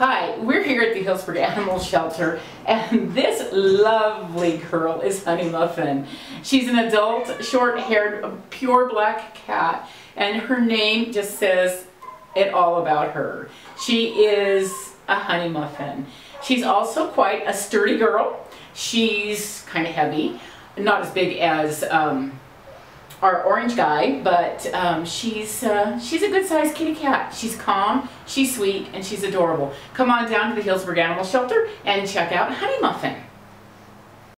Hi, we're here at the Healdsburg Animal Shelter and this lovely girl is Honey Muffin. She's an adult, short-haired, pure black cat and her name just says it all about her. She is a Honey Muffin. She's also quite a sturdy girl. She's kind of heavy, not as big as um, our orange guy, but um, she's uh, she's a good sized kitty cat. She's calm, she's sweet, and she's adorable. Come on down to the Healdsburg Animal Shelter and check out Honey Muffin.